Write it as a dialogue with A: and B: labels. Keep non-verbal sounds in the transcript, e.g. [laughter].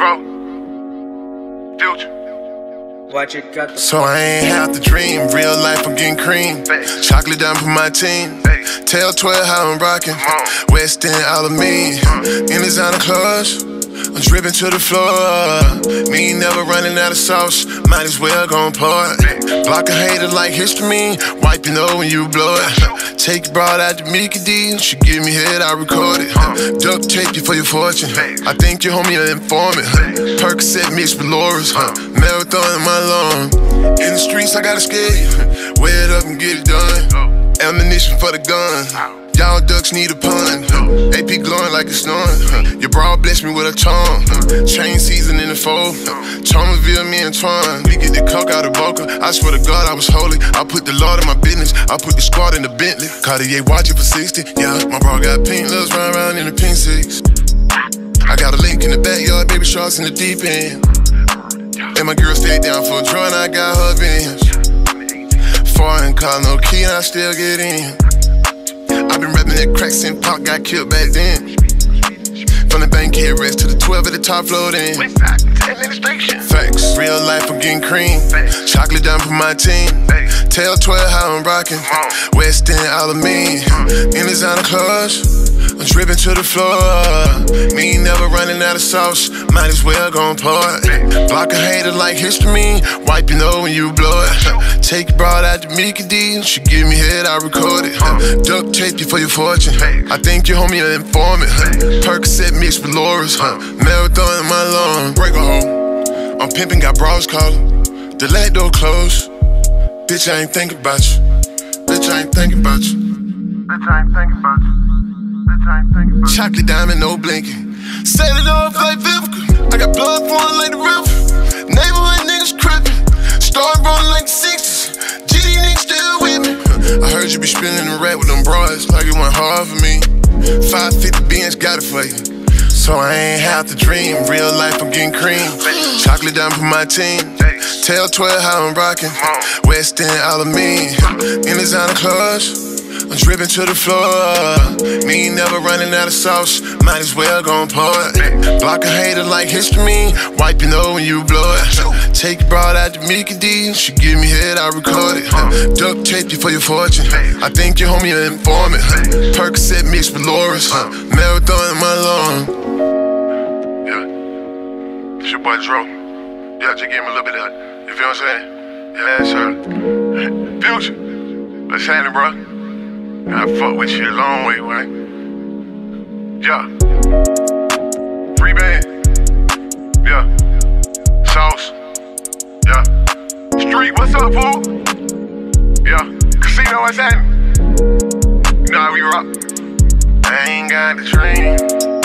A: Bro. Future.
B: Watch it cut the
C: So I ain't have to dream. Real life, I'm getting cream. Chocolate down for my team.
A: Facts.
C: Tell 12 how I'm rocking.
A: on.
C: West End, all of me. In designer clothes. I'm dripping to the floor. Me never running out of sauce. Might as well gon' pour it. Block a hater like histamine. Wipe your nose when you blow it. Take broad out to Mickey D. She give me head, I record it. Duct tape you for your fortune. I think your homie an informant. Percocet mixed with Laura's. Marathon in my lung. In the streets, I gotta skate. Wear it up and get it done. Ammunition for the gun. Y'all ducks need a pun. AP glowing like it's snowing. Your bra bless me with a charm. Chain season in the fold. Charmaville, me and Twan. We get the coke out of Boca. I swear to God, I was holy. I put the Lord in my business. I put the squad in the Bentley. Cartier watch it for 60. Yeah, my bra got pink. Let's run around in the pink six. I got a link in the backyard, baby sharks in the deep end. And my girl stayed down for a draw, and I got her Benz. Foreign car, no key, and I still get in. I been rapping that crack since Pop got killed back then. From the bank here, rest to the 12 at the top floor then. Facts. Real life, I'm getting cream. Chocolate down for my team. Tell 12 how I'm rocking. West End, all of me. In designer clothes. I'm dripping to the floor. Me never running out of sauce. Might as well gon' pour it. Block a hater like histamine. Wipe your nose when you blow it. Take your broad out to Mickey D. She give me head, I record it. Duct tape you for your fortune. I think your homie an informant. Percocet mixed with Laura's. Marathon in my lung. Break a hole. I'm pimping, got bras calling. The let door close. Bitch, I ain't thinking about you. Bitch, I ain't thinking about you.
A: Bitch, I ain't thinking about you. Bitch, I ain't thinking about you.
C: Chocolate diamond, no blinking. Set it off like Vivica. I got blood flowing like the river. Neighborhood niggas crippin'. Start rolling like the 60s. GD niggas still with me. I heard you be spinning the rat with them bras like it went hard for me. 550 Benz got it for you. So I ain't have to dream. Real life, I'm getting cream. Chocolate down for my team. Tell 12 how I'm rocking. West End, me. In designer clothes. I'm dripping to the floor. Me never running out of sauce. Might as well gon' pour it. Block a hater like histamine. Your nose when you blow it. Take your broad out to Mickey D. She give me head, I record it. Duct tape you for your fortune. I think your homie an informant. Percocet mixed with Laura's. Marathon in my lung.
A: Yeah. It's your boy Dro. Yeah, just give me a little bit of that. You feel what I'm saying? Yeah, sir. [laughs] Future. What's happening, bro? I fuck with you a long way, right? Yeah. Free band. Yeah. Sauce. Yeah. Street, what's up, fool? Yeah. Casino, what's happening? You know how we rock. I ain't got the dream.